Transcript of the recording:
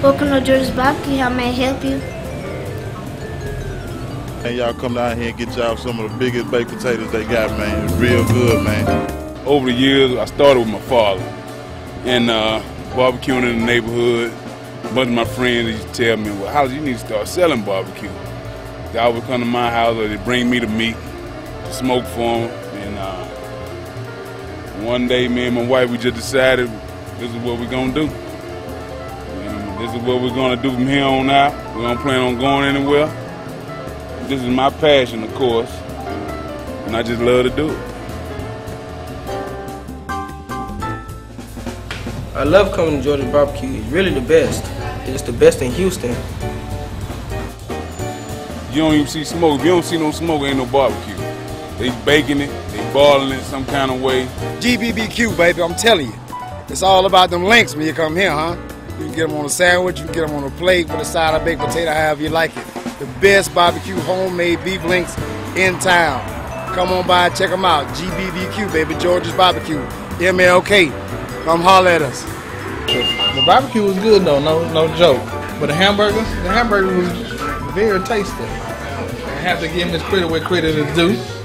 Welcome to George's Barbecue. How may I help you? And y'all come down here and get y'all some of the biggest baked potatoes they got, man. It's real good, man. Over the years, I started with my father and uh, barbecuing in the neighborhood. A bunch of my friends used to tell me, well, how you need to start selling barbecue. They always come to my house or they bring me the meat to smoke for them. And uh, one day, me and my wife, we just decided this is what we're going to do. And this is what we're going to do from here on out. We don't plan on going anywhere. This is my passion, of course, and I just love to do it. I love coming to George's Barbecue. It's really the best. It's the best in Houston. You don't even see smoke. If you don't see no smoke, ain't no barbecue. They baking it, they boiling it some kind of way. GBBQ, baby, I'm telling you. It's all about them links when you come here, huh? You can get them on a sandwich, you can get them on a plate with a side of baked potato, however you like it. The best barbecue homemade beef links in town. Come on by and check them out. GBBQ, baby, George's Barbecue, MLK. Come holler at us. The barbecue was good though, no no joke. But the hamburger, the hamburger was very tasty. I have to give him his credit Critter credit is due.